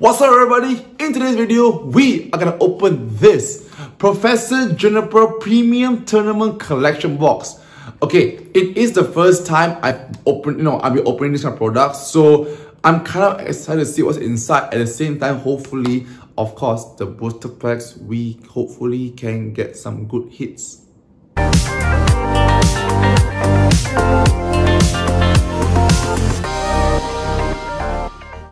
What's up everybody? In today's video, we are gonna open this Professor Juniper Premium Tournament Collection box. Okay, it is the first time I've opened, you know, I'll be opening this kind of product, so I'm kind of excited to see what's inside. At the same time, hopefully, of course, the booster packs, we hopefully can get some good hits.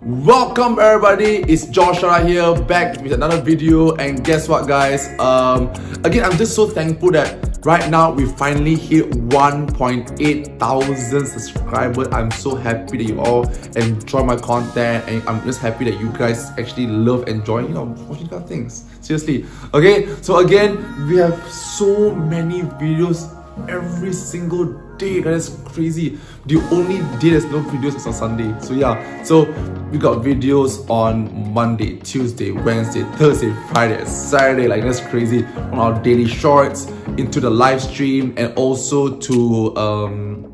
Welcome everybody, it's Joshua here back with another video. And guess what guys, um, again I'm just so thankful that right now we finally hit 1.8 thousand subscribers. I'm so happy that you all enjoy my content. And I'm just happy that you guys actually love enjoying, you know, watching kind of things. Seriously. Okay, so again, we have so many videos every single day. That's crazy. The only day there's no videos is on sunday. So yeah. So we got videos on monday tuesday wednesday thursday friday saturday. Like that's crazy. On our daily shorts into the live stream and also to um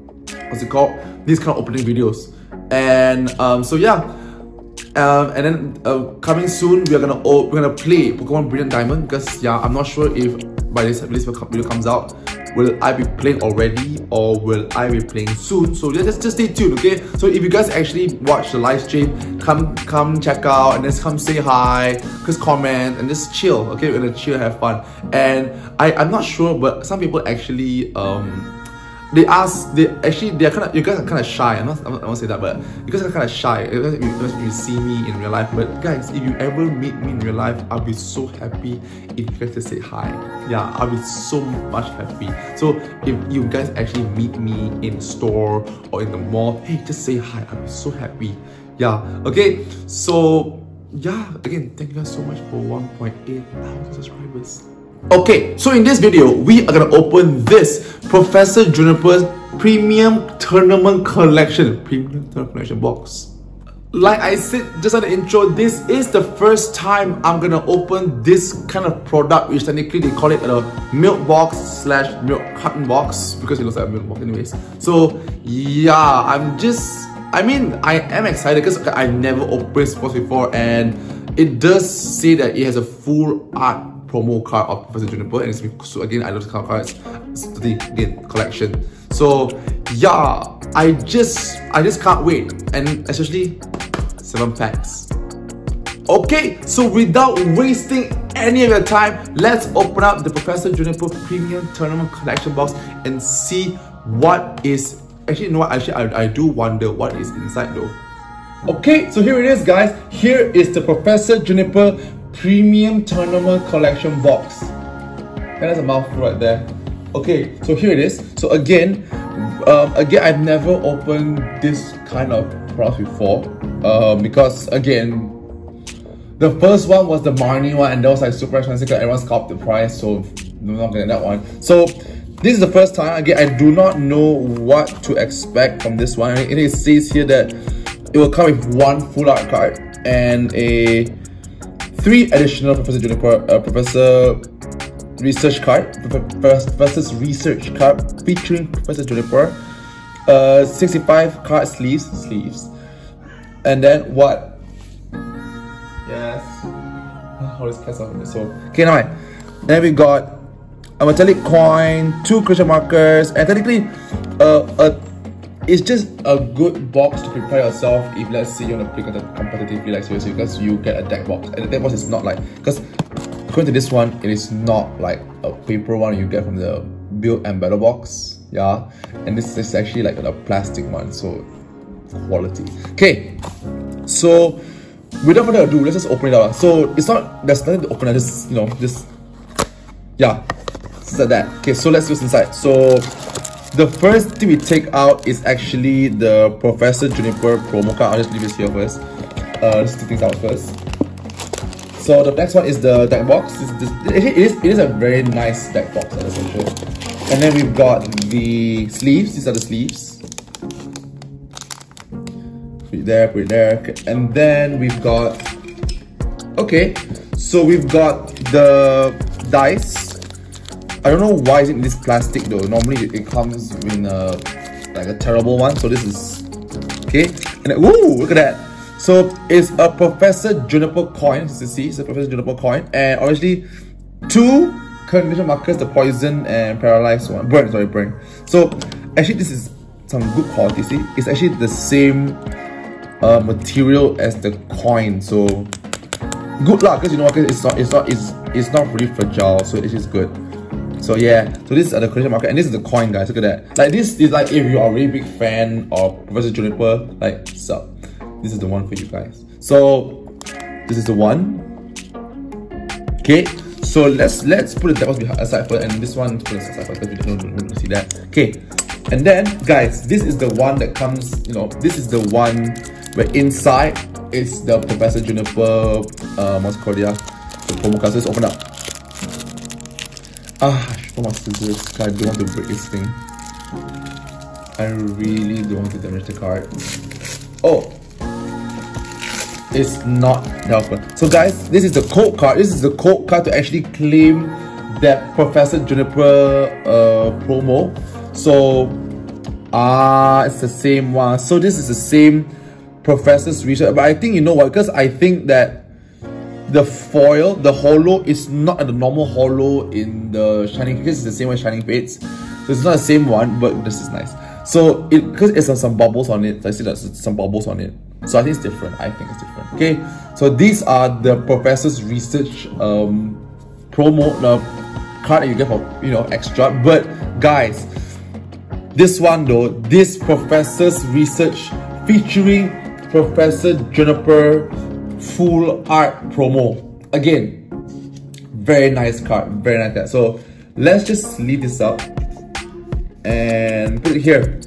what's it called? These kind of opening videos. And um so yeah. Um, and then uh, coming soon, we are gonna we're gonna play Pokemon Brilliant Diamond because yeah, I'm not sure if by this this video comes out, will I be playing already or will I be playing soon? So just, just stay tuned, okay? So if you guys actually watch the live stream, come come check out and just come say hi, just comment and just chill, okay? We're gonna chill, have fun. And I, I'm not sure, but some people actually um they ask they actually they're kind of you guys are kind of shy. I'm not i won't say that but you guys are kind of shy because you, you see me in real life but guys if you ever meet me in real life i'll be so happy if you guys just say hi. Yeah i'll be so much happy. So if you guys actually meet me in store or in the mall hey just say hi. I'll be so happy. Yeah okay? So yeah again thank you guys so much for 1.8 thousand subscribers Okay, so in this video, we are gonna open this Professor Juniper's Premium Tournament Collection, Premium Tournament Collection box. Like I said just on the intro, this is the first time I'm gonna open this kind of product, which technically they call it a milk box slash milk carton box because it looks like a milk box anyways. So yeah, I'm just, I mean, I am excited because I never opened sports before and it does say that it has a full art promo card of Professor Juniper and it's so again. I love the card cards. The again collection. So yeah I just I just can't wait. And especially seven packs. Okay so without wasting any of your time let's open up the Professor Juniper Premium Tournament Collection box and see what is actually you know what? Actually I, I do wonder what is inside though. Okay, so here it is guys. Here is the Professor Juniper Premium Tournament Collection box. And that's a mouthful right there. Okay, so here it is. So again, um, again, I've never opened this kind of product before. Um, because again, the first one was the Marnie one and that was like super expensive because everyone scalped the price. So I'm not getting that one. So this is the first time. Again, I do not know what to expect from this one. It says here that it will come with one full art card and a three additional Professor Juniper, uh, Professor Research card, Professor's Research card featuring Professor Juniper, uh, 65 card sleeves, sleeves, and then what? Yes. All this cats off so okay now. Then we got a metallic coin, two crystal markers, and technically uh, a it's just a good box to prepare yourself if let's say you want to play competitively like seriously because you get a deck box. And the deck box is not like because according to this one it is not like a paper one you get from the build and battle box yeah? And this is actually like a plastic one so quality. Okay so without further ado let's just open it up. So it's not there's nothing to open I just you know just yeah like that. Okay so let's use inside. So the first thing we take out is actually the Professor Juniper promo card. I'll just leave this here first. Uh, let's take things out first. So the next one is the deck box. This, this, it, is, it is a very nice deck box, essentially. And then we've got the sleeves. These are the sleeves. Put it there, put it there. And then we've got... Okay, so we've got the dice I don't know why is it in this plastic though. Normally it, it comes in a like a terrible one. So this is okay. And then, ooh, look at that. So it's a Professor Juniper coin, as you see, it's a Professor Juniper coin, and obviously two condition markers, the poison and paralyzed one, burn, sorry, burn. So actually this is some good quality, see, it's actually the same uh, material as the coin, so good luck, because you know, it's not, it's not, it's, it's not really fragile, so it is good. So yeah, so this is the condition market, and this is the coin, guys. Look at that. Like this is like if you are a really big fan of Professor Juniper, like sup this is the one for you guys. So this is the one. Okay, so let's let's put the behind aside first, and this one put aside because we don't, don't, see that. Okay, and then guys, this is the one that comes. You know, this is the one where inside is the Professor Juniper uh, Moscodia, the promo card. So let's open up. Ah, I my scissors. I don't want to break this thing. I really don't want to damage the card. Oh, It's not helpful. So guys, this is the code card. This is the code card to actually claim that Professor Juniper uh, promo. So, ah, uh, it's the same one. So this is the same Professor's research. But I think, you know what, because I think that the foil, the hollow is not the normal hollow in the Shining, because it's the same way Shining Fates. So it's not the same one, but this is nice. So it because it has some bubbles on it. So I see that some bubbles on it. So I think it's different. I think it's different. Okay. So these are the professor's research um promo the card that you get for you know extra. But guys, this one though, this professor's research featuring Professor Juniper full art promo. Again, very nice card. Very nice card. So let's just leave this up and put it here.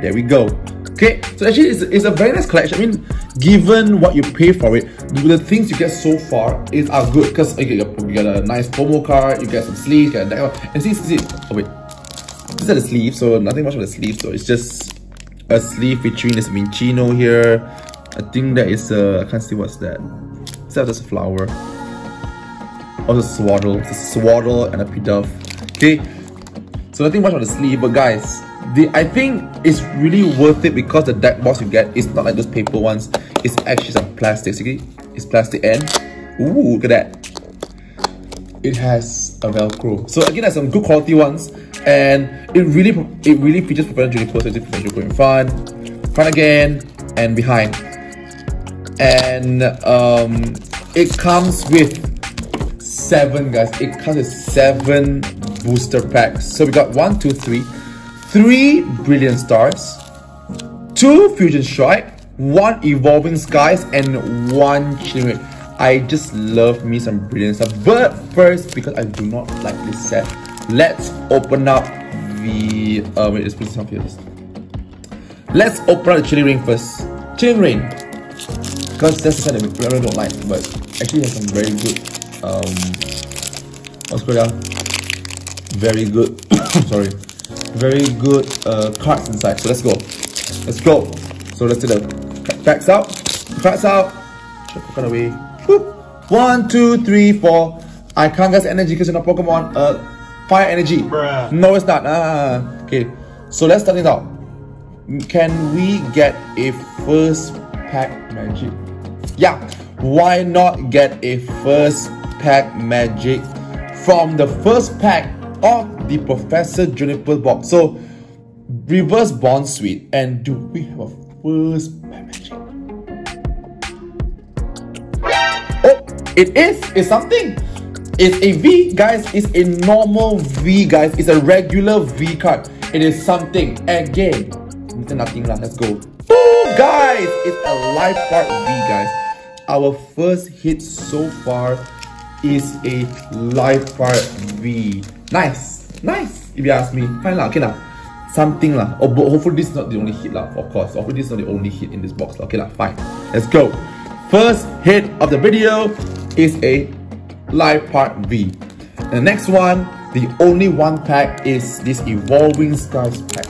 There we go. Okay, so actually it's, it's a very nice collection. I mean, given what you pay for it, the things you get so far is are good because okay, you get a nice promo card, you get some sleeves, and see, see, oh wait, these are the sleeves, so nothing much of the sleeves, so it's just a sleeve featuring this Minccino here. I think that is a, I can't see what's that. Is that just a flower? Oh, a Sewaddle, it's a Sewaddle and a Pidove. Okay, so nothing much on the sleeve, but guys, the I think it's really worth it because the deck box you get is not like those paper ones. It's actually some plastic. See, it's plastic and ooh, look at that. It has a Velcro. So again, there's some good quality ones, and it really it really features Professor Juniper. So it's Professor in front, front again, and behind. And um, it comes with seven guys. It comes with seven booster packs. So we got one, two, three, three Brilliant Stars, two Fusion Strike, one Evolving Skies, and one Chilling I just love me some Brilliant stuff But first, because I do not like this set, let's open up the... Uh, wait, let's put up here. Let's open up the Chilling Reign first. Chilling Reign. Because that's the set that we really don't like, but actually has some very good... Um, what's on? very good sorry. Very good uh, cards inside. So let's go. Let's go. So let's do the facts out. Facts out. Check away. One two three four. I can't get energy because in a Pokemon uh fire energy. Bruh. no it's not. Ah okay. So let's start it out. Can we get a first pack magic yeah why not get a first pack magic from the first pack of the Professor Juniper box. So, reverse Bounsweet. And do we have a first pack magic? Oh, it is. It's something. It's a V, guys. It's a normal V, guys. It's a regular V card. It is something. Again, nothing lah. Let's go. Boom, guys. It's a life part V, guys. Our first hit so far is a Liepard V. Nice, nice. If you ask me, fine lah, okay lah. Something lah. Oh, but hopefully this is not the only hit lah, of course. Hopefully this is not the only hit in this box. Okay lah, fine. Let's go. First hit of the video is a Liepard V. And the next one, the only one pack is this Evolving Skies pack.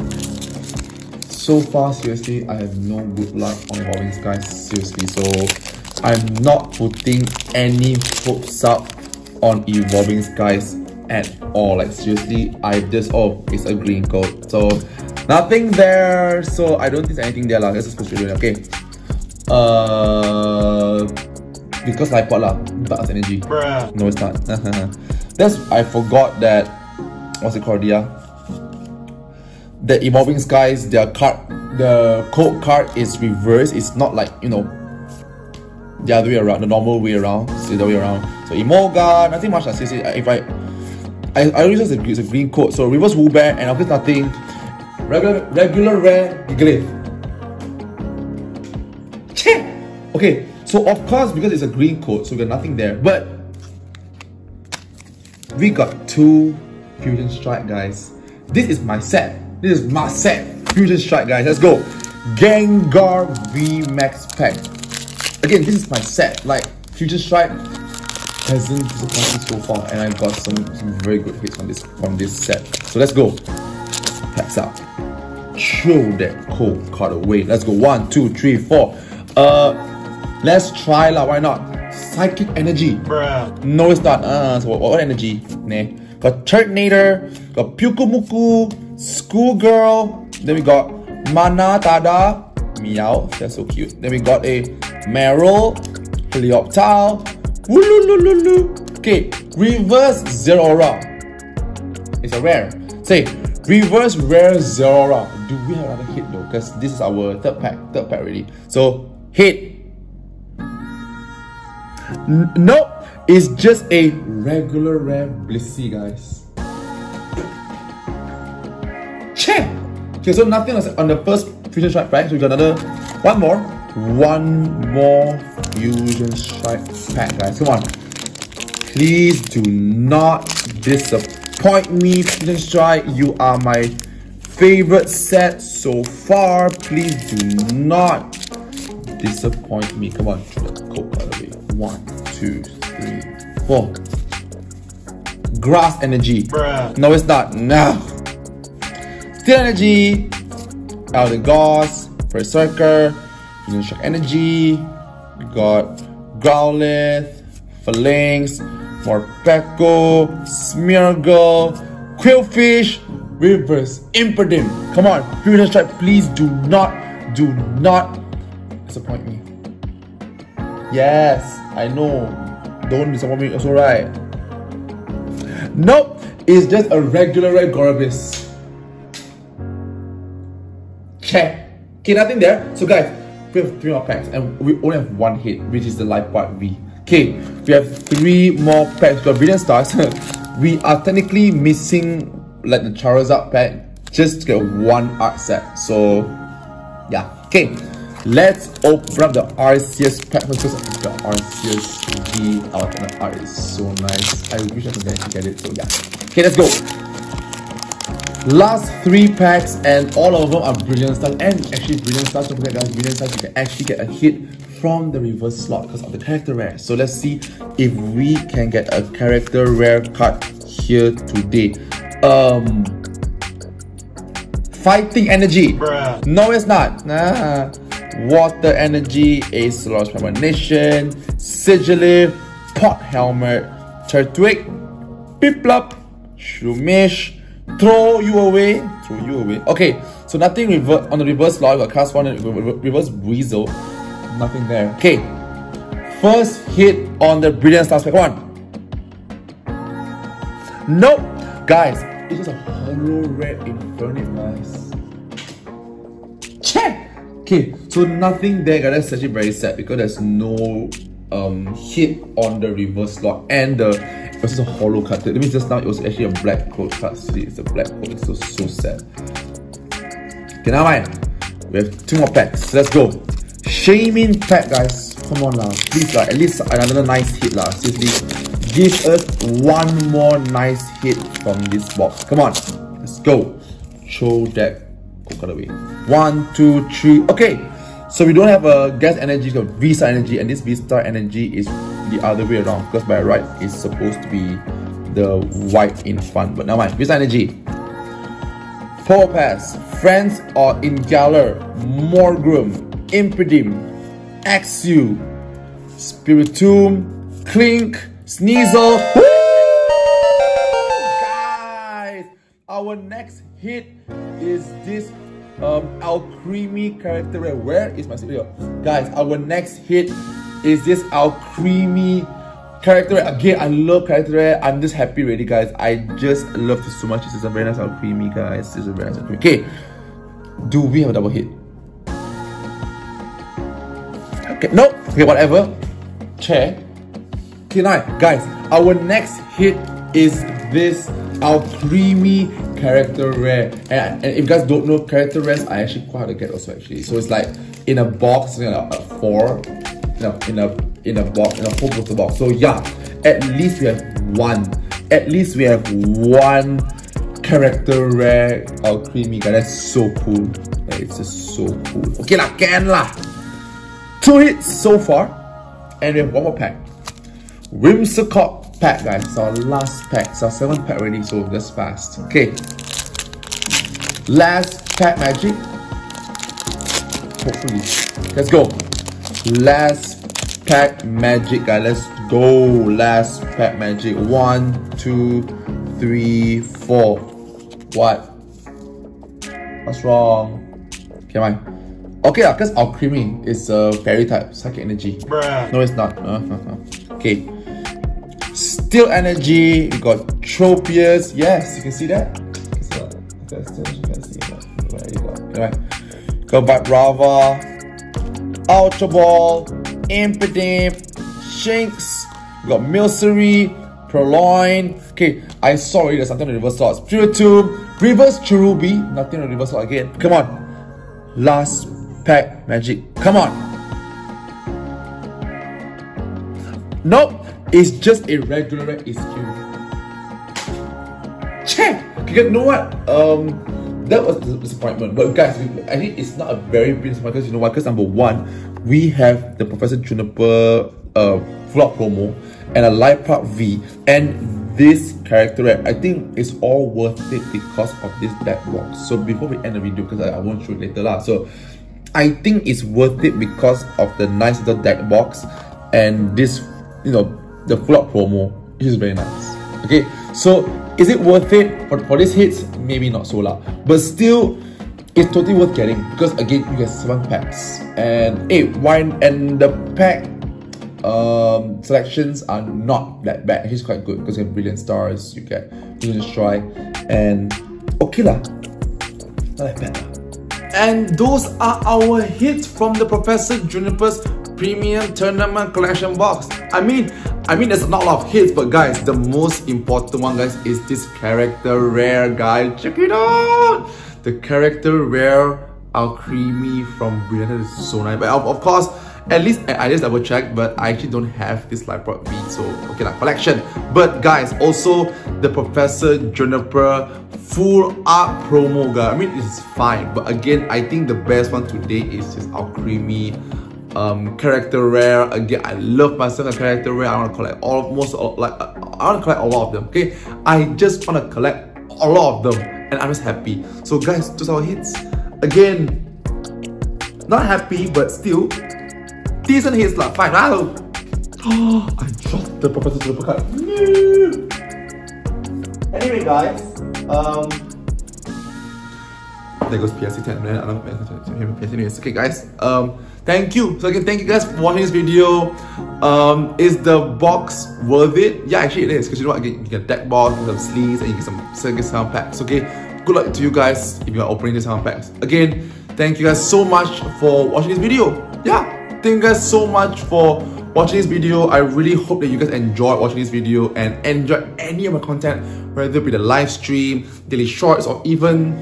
So far, seriously, I have no good luck on Evolving Skies, seriously. So, I'm not putting any hopes up on Evolving Skies at all. Like seriously, I just oh it's a green code. So nothing there. So I don't think there's anything there. Like, let's just push it in. Okay. Uh, because Liepard lah, dark energy. Bruh. No, it's not. That's I forgot that. What's it called? Yeah. The evolving skies, their card, the code card is reversed. It's not like you know the other way around, the normal way around. See the way around. So Emolga, nothing much. I say, if I, I, I use a, it's a green code. So reverse Woobat and after nothing. Regular, regular rare Gigalith. Okay, so of course because it's a green code, so we got nothing there. But we got two Fusion Strike, guys. This is my set. This is my set. Fusion Strike, guys. Let's go. Gengar V Max Pack. Again, this is my set. Like, Fusion Strike hasn't disappointed so far, and I got some, some very good hits on this from this set. So let's go. Packs up. Throw that cold card away. Let's go. One, two, three, four. Uh, let's try lah. Why not? Psychic energy. Bruh. No, it's not. Uh, so what, what energy? Nah. Got Turtonator, got Pyukumuku, Schoolgirl, then we got Mana Tada, Meow, that's so cute. Then we got a Marill, Helioptile. Okay, reverse Zeraora. It's a rare. Say, reverse rare Zeraora. Do we have another hit though? Because this is our third pack, third pack already. So, hit. N nope, it's just a regular rare Blissey, guys. Check. Okay, so nothing on the first Fusion Strike pack. So we got another one more. One more Fusion Strike pack, guys. Come on. Please do not disappoint me, Fusion Strike. You are my favorite set so far. Please do not disappoint me. Come on. By the way. One, two, three, four. Grass energy. Bruh. No, it's not. No. Steel Energy, Eldegoss, Berserker, Fusion Shock Energy, we got Growlithe, Falinks, Morpeko, Smeargle, Qwilfish, Reverse, Impidimp. Come on, Fusion Strike, please do not, do not disappoint me. Yes, I know. Don't disappoint me it's alright. Nope, it's just a regular red Gorebyss. Check. Okay, nothing there. So guys, we have three more packs and we only have one hit, which is the Liepard V. Okay, we have three more packs. We got Brilliant Stars. we are technically missing like the Charizard pack just to get one art set. So yeah. Okay, let's open up the Arceus pack because the Arceus V alternate art is so nice. I wish I could get it. So yeah. Okay, let's go. Last three packs and all of them are Brilliant Stars and actually Brilliant Stars, don't forget guys, Brilliant Stars you can actually get a hit from the reverse slot because of the character rare. So let's see if we can get a character rare card here today. Um, Fighting Energy. Bruh. No, it's not. Nah. Water Energy, Ace Lost Premonition, Sigilyph, Pot Helmet, Turtwig, Piplup, Shroomish, throw you away, throw you away. Okay, so nothing on the reverse. We got cast one reverse Weasel, nothing there. Okay, first hit on the brilliant stars pack one. Nope, guys, it's just a hollow red infernape, guys. Check. Okay, so nothing there, guys. That's actually very sad because there's no um hit on the reverse slot and the this is a hollow cut. That means just now it was actually a black code card. See, it's a black code. It's so, so sad. Okay, now mind. We have two more packs. Let's go. Shaymin pack, guys. Come on now. Please, like, at least another nice hit, lah. Seriously. Give us one more nice hit from this box. Come on. Let's go. Show that card away. One, two, three. Okay. So we don't have a gas energy, so V-Star energy, and this V-Star energy is the other way around because by right it's supposed to be the white in front. But now mind, V-Star energy. Power Pass, Friends or in Galar, Morgrem, Impidimp, Axew, Spiritomb, Klink, Sneasel. Guys, our next hit is this um, Alcremie character. Where is my video? Guys, our next hit is this our creamy character. Again, I love character. I'm just happy already, guys. I just love this so much. This is a very nice Alcremie, guys. This is a very nice Alcremie. Okay, do we have a double hit? Okay, no. Okay, whatever. Chair. Okay, now, guys, our next hit is this our creamy character rare. And, and, if you guys don't know, character rares I actually quite hard to get also actually. So it's like in a box, you know, a four, a, in a, in a box, in a whole booster box. So yeah, at least we have one. At least we have one character rare Alcremie guy. That's so cool. Like, it's just so cool. Okay lah, can lah. Two hits so far. And we have one more pack. Whimsicott pack, guys. It's our last pack. It's our seventh pack already, so that's fast. Okay. Last pack magic. Hopefully. Let's go. Last pack magic, guys. Let's go. Last pack magic. One, two, three, four. What? What's wrong? Okay, mine. Okay, because Alcremie is a fairy type, psychic energy. Bruh. No, it's not. Uh, uh, uh. Okay. Steel energy. We got Tropius. Yes, you can see that. You can see that. There you go. Anyway, go back Rava, Ultra Ball, Impidimp, Shinx. We got Milcery, Purrloin. Okay, I saw it. There's something in the reverse slots. Spiritomb, Reverse Cherubi. Nothing in the reverse slot again. Come on. Last pack magic. Come on. Nope. It's just a regular SQ. Check. You know what? Um, that was a disappointment. But guys, I think it's not a very big disappointment you know why? Because number one, we have the Professor Juniper uh vlog promo and a Liepard V and this character I think it's all worth it because of this deck box. So before we end the video, because I, I won't show it later lah. So I think it's worth it because of the nice little deck box and this, you know, the flock promo is very nice. Okay, so is it worth it for, for these hits? Maybe not so lah, but still, it's totally worth getting because again, you get seven packs and eight wine and the pack um, selections are not that bad. It's quite good because you have brilliant stars, you get you destroy, and okay lah, not that bad. And those are our hits from the Professor Juniper's Premium Tournament Collection box. I mean, I mean, there's not a lot of hits, but guys, the most important one, guys, is this character rare, guys. Check it out! The character rare Alcremie from Brilliant is so nice. But of, of course, at least I just double checked, but I actually don't have this Liepard V, so okay, like collection. But guys, also the Professor Juniper full art promo, guys. I mean, it's fine, but again, I think the best one today is just Alcremie um character rare again i love myself a character rare i want to collect all most like i want to collect a lot of them okay i just want to collect a lot of them and i'm just happy so guys are our hits again not happy but still decent hits lah. Fine. Oh, I dropped the Professor Super card. Anyway, guys, um, there goes PSC 10 minutes. I don't know PSC anyways. Okay, guys, um, thank you. So again, thank you guys for watching this video. Um, is the box worth it? Yeah, actually it is. Because you know what? You get deck box, some sleeves, and you get some circus sound packs. Okay, good luck to you guys if you are opening these sound packs. Again, thank you guys so much for watching this video. Yeah thank you guys so much for watching this video. I really hope that you guys enjoyed watching this video and enjoy any of my content, whether it be the live stream, daily shorts, or even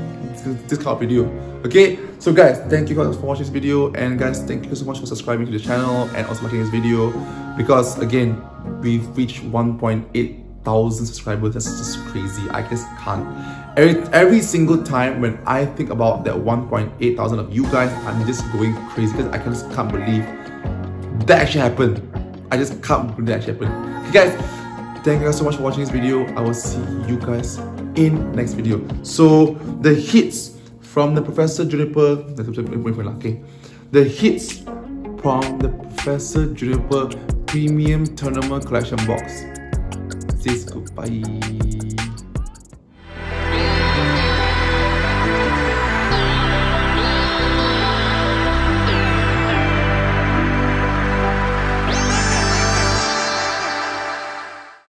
this kind of video. Okay, so guys, thank you guys for watching this video, and guys, thank you so much for subscribing to the channel and also liking this video because again, we've reached 1.8 thousand subscribers. That's just crazy. I just can't. Every, every single time when I think about that 1.8 thousand of you guys, I'm just going crazy because I just can't believe that actually happened. I just can't believe that actually happened. Okay guys, thank you guys so much for watching this video. I will see you guys in next video. So the hits from the Professor Juniper, the hits from the Professor Juniper Premium Tournament Collection Box says goodbye.